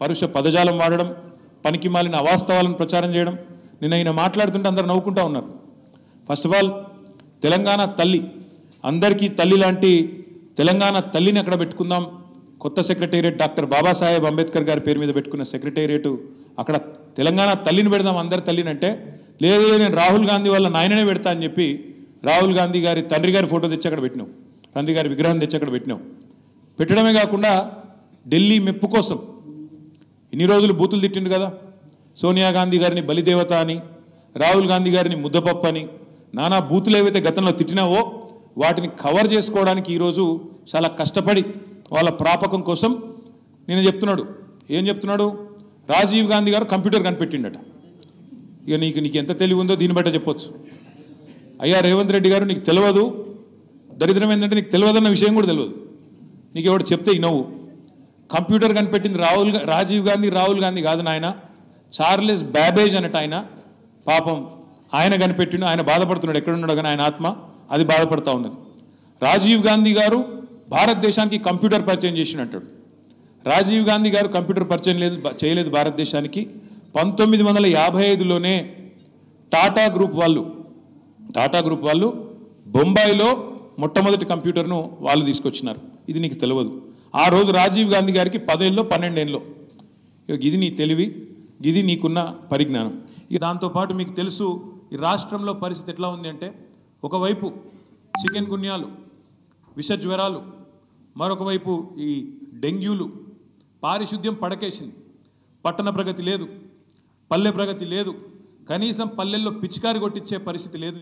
పరుష పదజాలం వాడడం పనికి మాలిన అవాస్తవాలను ప్రచారం చేయడం నిన్న ఆయన మాట్లాడుతుంటే అందరు నవ్వుకుంటా ఉన్నారు. ఫస్ట్ ఆఫ్ ఆల్ తెలంగాణ తల్లి అందరికీ తల్లి లాంటి తెలంగాణ తల్లిని అక్కడ పెట్టుకుందాం? కొత్త సెక్రటేరియట్ డాక్టర్ బాబాసాహెబ్ అంబేద్కర్ గారి పేరు మీద పెట్టుకున్న సెక్రటేరియట్ అక్కడ తెలంగాణ తల్లిని పెడదాం అందరి తల్లిని అంటే లేదు లేదు, నేను రాహుల్ గాంధీ వాళ్ళ నాయననే పెడతా అని చెప్పి రాహుల్ గాంధీ గారి తండ్రి గారి ఫోటో తెచ్చి అక్కడ పెట్టినావు. తండ్రి గారి విగ్రహం తెచ్చి అక్కడ పెట్టినావు. పెట్టడమే కాకుండా ఢిల్లీ మెప్పు కోసం ఇన్ని రోజులు బూతులు తిట్టిండు కదా. సోనియా గాంధీ గారిని బలిదేవత అని రాహుల్ గాంధీ గారిని ముద్దపప్పు అని నానా బూతులు ఏవైతే గతంలో తిట్టినావో వాటిని కవర్ చేసుకోవడానికి ఈరోజు చాలా కష్టపడి వాళ్ళ ప్రాపకం కోసం నేను చెప్తున్నాడు. ఏం చెప్తున్నాడు? రాజీవ్ గాంధీ గారు కంప్యూటర్ కనిపెట్టిండట. ఇక నీకు నీకు ఎంత తెలివి ఉందో దీన్ని బట్ట చెప్పొచ్చు. అయ్యా రేవంత్ రెడ్డి గారు నీకు తెలియదు దరిద్రం ఏంటంటే నీకు తెలియదన్న విషయం కూడా తెలియదు నీకు ఎవడు చెప్తే ఈ నవ్వు కంప్యూటర్ కనిపెట్టింది రాహుల్ రాజీవ్ గాంధీ రాహుల్ గాంధీ కాదు నాయన. చార్లెస్ బ్యాబేజ్ అనట ఆయన పాపం ఆయన కనిపెట్టిండు ఆయన బాధపడుతున్నాడు ఎక్కడున్నాడు కానీ ఆయన ఆత్మ అది బాధపడతా ఉన్నది. రాజీవ్ గాంధీ గారు భారతదేశానికి కంప్యూటర్ పరిచయం చేసినట్టు. రాజీవ్ గాంధీ గారు కంప్యూటర్ పరిచయం లేదు చేయలేదు భారతదేశానికి. పంతొమ్మిది వందల యాభై ఐదులోనే టాటా గ్రూప్ వాళ్ళు టాటా గ్రూప్ వాళ్ళు బొంబాయిలో మొట్టమొదటి కంప్యూటర్ను వాళ్ళు తీసుకొచ్చినారు. ఇది నీకు తెలియదు ఆ రోజు రాజీవ్ గాంధీ గారికి పదేళ్ళలో పన్నెండేళ్ళలో ఇది నీ తెలివి ఇది నీకున్న పరిజ్ఞానం. ఇక దాంతోపాటు మీకు తెలుసు ఈ రాష్ట్రంలో పరిస్థితి ఎట్లా ఉంది అంటే ఒకవైపు చికెన్ గున్యాలు విష జ్వరాలు మరొకవైపు ఈ డెంగ్యూలు పారిశుద్ధ్యం పడకేసింది. పట్టణ ప్రగతి లేదు పల్లె ప్రగతి లేదు కనీసం పల్లెల్లో పిచికారి కొట్టించే పరిస్థితి లేదు